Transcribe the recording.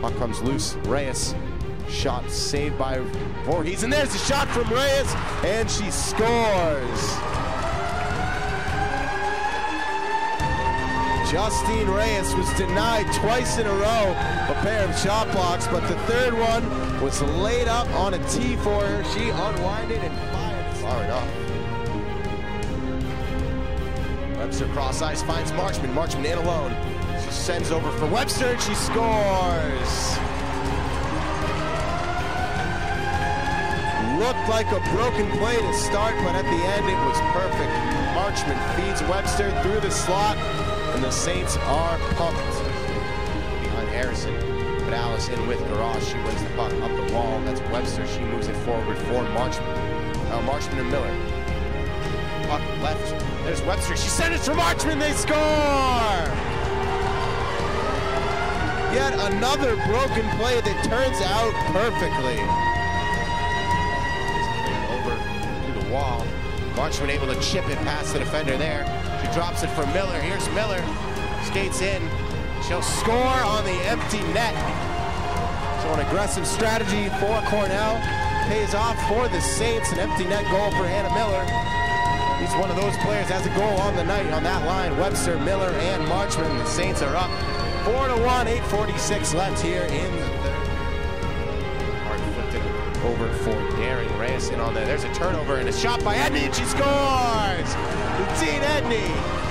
Puck comes loose. Reyes. Shot saved by Voorheis. And there's a shot from Reyes. And she scores. Justine Reyes was denied twice in a row a pair of shot blocks, but the third one was laid up on a tee for her. She unwinded and fired far enough. Webster cross ice finds Marchman. Marchman in alone. She sends over for Webster and she scores. Looked like a broken play to start, but at the end it was perfect. Marchman feeds Webster through the slot, and the Saints are pumped. Behind Harrison, but Alice in with Garage. She wins the puck up the wall. That's Webster. She moves it forward for Marchman. Now Marchman and Miller. Puck left. There's Webster. She sent it to Marchman. They score! Yet another broken play that turns out perfectly. Over to the wall. Marchman able to chip it past the defender there. She drops it for Miller. Here's Miller. Skates in. She'll score on the empty net. So an aggressive strategy for Cornell. Pays off for the Saints. An empty net goal for Hannah Miller. He's one of those players has a goal on the night on that line. Webster, Miller, and Marchman. The Saints are up 4 to 1, 846 left here in the third. Hard flipped over for Reyes in on there. There's a turnover and a shot by Edney, and she scores! Dean Edney